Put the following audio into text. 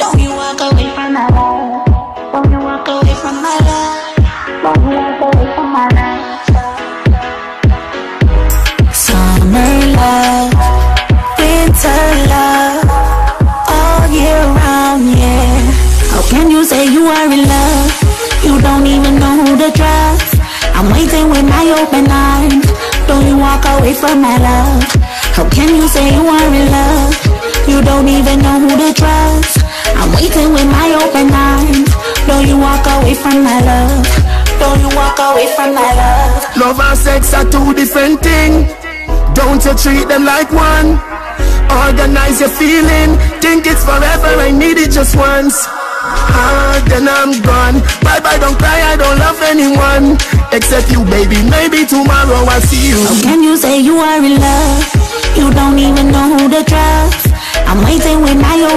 Don't you walk away from my love. Don't you walk away from my love. Don't you walk away from my love. Summer love, winter love, all year round, yeah. How can you say you are in love? You don't even know who to trust. I'm waiting with my open arms. Don't you walk away from my love? How can you say you are in love? My open arms. Don't you walk away from my love? Don't you walk away from my love? Love and sex are two different things. Don't you treat them like one. Organize your feeling. Think it's forever. I need it just once. Ah, then I'm gone. Bye bye, don't cry. I don't love anyone except you, baby. Maybe tomorrow I'll see you. How can you say you are in love? You don't even know who to trust. I'm waiting with my open